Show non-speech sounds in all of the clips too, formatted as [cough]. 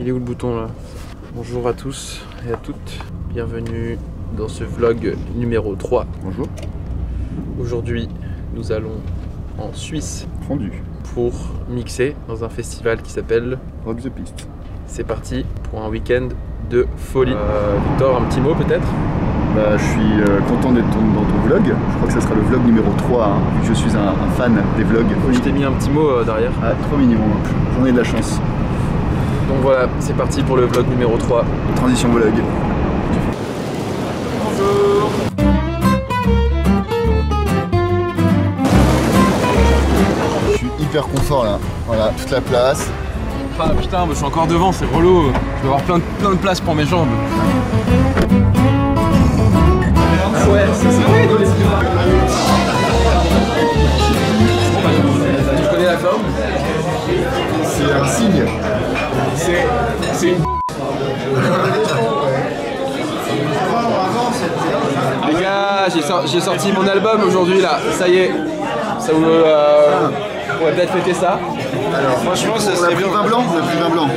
Il est où le bouton là? Bonjour à tous et à toutes. Bienvenue dans ce vlog numéro 3. Bonjour. Aujourd'hui, nous allons en Suisse Fondu. pour mixer dans un festival qui s'appelle Rock the Piste. C'est parti pour un week-end de folie. Euh, Victor, un petit mot peut-être? Bah, je suis euh, content d'être dans ton vlog. Je crois que ce sera le vlog numéro 3, hein, vu que je suis un, un fan des vlogs. Je t'ai mis un petit mot euh, derrière. Ah, 3 minimum. J'en ai de la chance. Donc voilà, c'est parti pour le vlog numéro 3. Transition vlog. Bonjour Je suis hyper confort là. Voilà, toute la place. Ah putain, je suis encore devant, c'est relou. Je vais avoir plein de, plein de place pour mes jambes. C'est une. Les gars, j'ai sor- j'ai sorti mon album aujourd'hui là. Ça y est. Ça vous euh, on va peut-être fêter ça. Alors, franchement, ça serait bien. vin blanc Le plus vin blanc.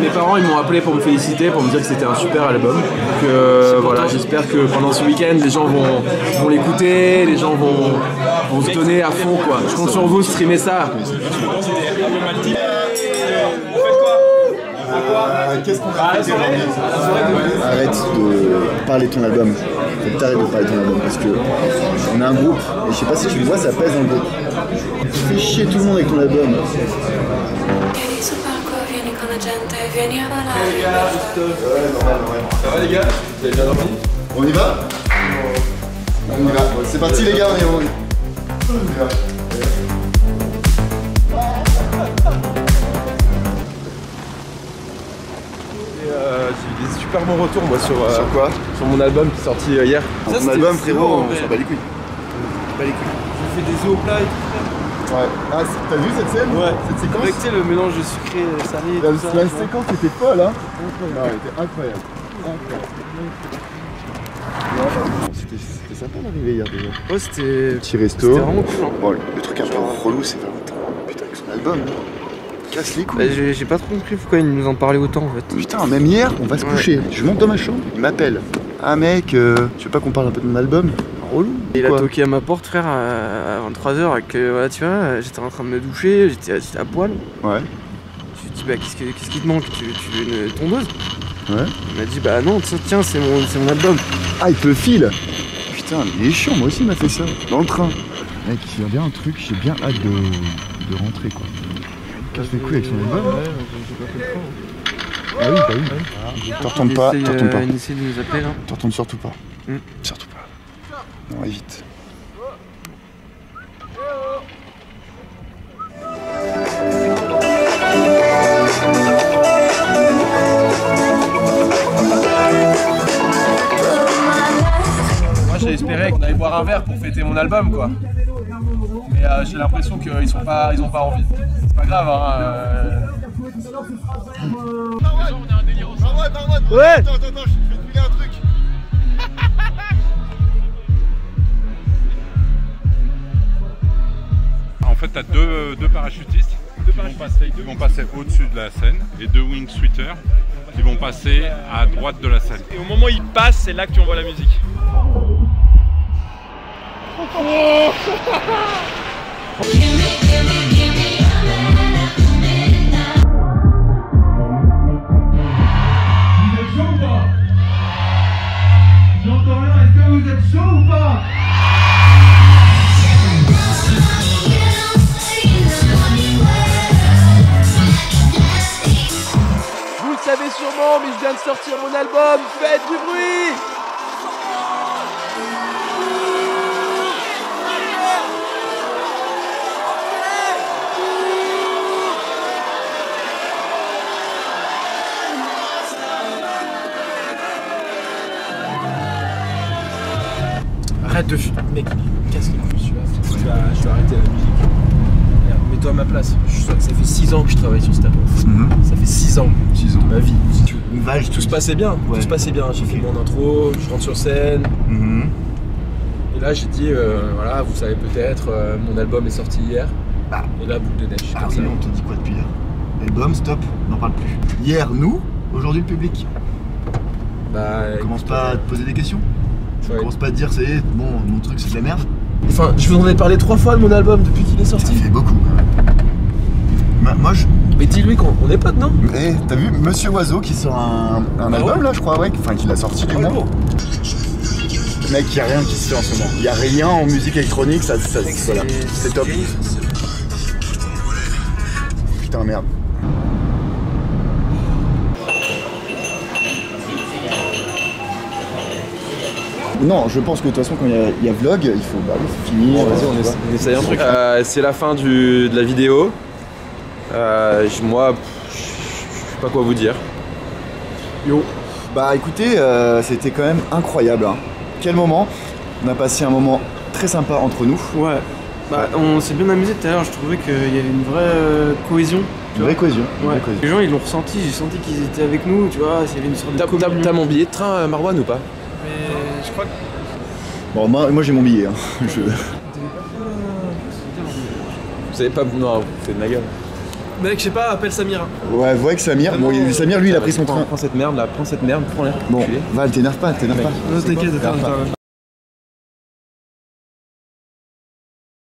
Mes parents ils m'ont appelé pour me féliciter, pour me dire que c'était un super album. Donc euh, voilà, j'espère que pendant ce week-end les gens vont, vont l'écouter, les gens vont, vont se donner à fond quoi. Je compte sur vous, streamer ça. Euh, Qu'est-ce qu'on va faire Arrête de parler de ton album. T'arrêtes de parler de ton album parce que on a un groupe et je sais pas si tu le vois, ça pèse dans le groupe. Tu fais chier tout le monde avec ton album. Vieni sul palco, vieni con la gente, vieni a ballare. Ça va les gars Vous avez bien dormi On y va On y va. C'est parti les gars, on y va. J'ai eu des super bons retours moi sur, euh, Sur quoi sur mon album qui est sorti euh, hier. Ton album frérot, on s'en bat les couilles. J'ai fait des œufs au plat et tout. Ouais. Ah, t'as vu cette scène Ouais. Cette séquence Avec tu sais, le mélange de sucré et salé et La, tout ça. la séquence était folle hein Ah, elle était incroyable. Incroyable. C'était sympa d'arriver hier déjà. Ouais, c'était. Petit resto. C'était vraiment cool. hein. Bon, le truc un peu relou, c'est Valentin. Putain, avec son album. là. Casse les Bah, couilles. J'ai j'ai pas trop compris pourquoi il nous en parlait autant en fait. Putain, même hier, on va se Ouais. coucher. Je monte dans ma chambre, il m'appelle. Ah mec, euh, tu veux pas qu'on parle un peu de mon album Relou. Il a toqué à ma porte, frère, à 23h, avec, euh, voilà, tu vois, j'étais en train de me doucher, j'étais à poil. Ouais. Je lui ai dit, bah, qu'est-ce, que- qu'est-ce qui te manque? Tu, tu veux une tondeuse? Ouais. Il m'a dit, bah non, tiens, tiens, c'est mon, c'est mon album. Ah, il te le file Putain, mais il est chiant, moi aussi il m'a fait ça. Dans le train. Mec, il y a bien un truc, j'ai bien hâte de, de rentrer quoi. Casse les couilles avec son album. Ah oui, bah oui. Te retourne pas, Il te essaye, retourne euh, pas. il essaie de nous appeler là. Te retourne surtout pas. Hmm. Surtout pas. Non, évite. Moi j'ai espéré qu'on allait boire un verre pour fêter mon album quoi. Euh, j'ai l'impression qu'ils sont pas, ils ont pas envie. C'est pas grave hein. euh. Ouais En fait, tu as deux, deux parachutistes qui vont passer, qui vont passer au-dessus de la scène et deux wingsuiters qui vont passer à droite de la scène. Et au moment où il passe, c'est là que tu envoies la musique. [laughs] Vous le savez sûrement, mais je viens de sortir mon album, faites du bruit Arrête de... Mec, casse les couilles. Je vais, je vais arrêter la musique. Mets-toi à ma place. Je- ça fait 6 ans que je travaille sur cet album. Ça fait 6 ans. 6 ans. Ma vie. Vache, Tout se passait bien. Ouais. Tout se passait bien. J'ai fait mon intro, je rentre sur scène. Mhm. Et là, j'ai dit, euh, voilà, vous savez peut-être, euh, mon album est sorti hier. Bah. Et là, boule de neige. Ah oui, on te dit quoi depuis hier? Album, stop, n'en parle plus. Hier, nous, aujourd'hui, le public. Bah, Commence pas à te poser des questions? Ouais. Commence pas à te dire, c'est bon, mon truc c'est de la merde. Enfin, je vous en ai parlé trois fois de mon album depuis qu'il est Ça sorti. fait beaucoup. Moi, je. Mais dis-lui qu'on on est potes, non Eh, t'as vu Monsieur Oiseau qui sort un, un Ah album ouais là, je crois, ouais. Enfin, qu'il a sorti du moins. Mec, y a rien qui se fait en ce moment. Y a rien en musique électronique, ça, ça voilà, c'est top. Putain, merde. Non, je pense que de toute façon, quand il y a- il y, a vlog, il faut, bah, oui, finir. Vas-y, on, vois. essa- on essaye un truc. Euh, c'est la fin du- de la vidéo. Euh, je- moi, je sais pas quoi vous dire. Yo. Bah écoutez, euh, c'était quand même incroyable. hein. Quel moment On a passé un moment très sympa entre nous. Ouais. Bah, on s'est bien amusé tout à l'heure, je trouvais qu'il y avait une vraie euh, cohésion. Une vraie cohésion. Ouais. vraie cohésion. Les gens ils l'ont ressenti, j'ai senti qu'ils étaient avec nous, tu vois, il y avait une sorte de T'as- mon billet de train, Marwan, ou pas? Mais je crois que Bon, moi, moi j'ai mon billet. hein. [laughs] Je- Vous savez pas. Non, c'est de ma gueule. Mec, je sais pas, appelle Samir. Ouais, vous voyez que Samir, bon, il- Samir lui il a pris son Prends, train. prends cette merde là, prends cette merde, prends-la. Bon, enculé. Val, t'énerve pas, t'énerve pas. Non, t'inquiète, attends, T'énerve pas. attends.